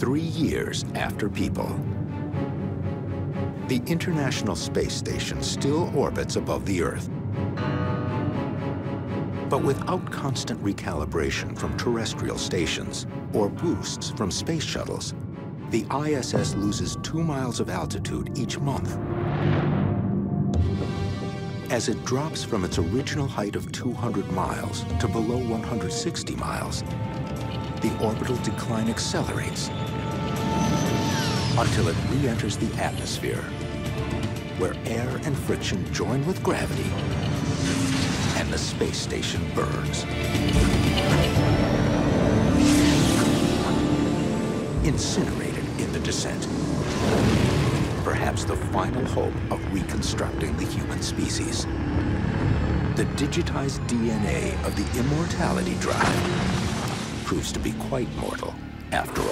three years after people. The International Space Station still orbits above the Earth. But without constant recalibration from terrestrial stations or boosts from space shuttles, the ISS loses two miles of altitude each month. As it drops from its original height of 200 miles to below 160 miles, the orbital decline accelerates until it re-enters the atmosphere, where air and friction join with gravity, and the space station burns. Incinerated in the descent. Perhaps the final hope of reconstructing the human species. The digitized DNA of the immortality drive proves to be quite mortal after all.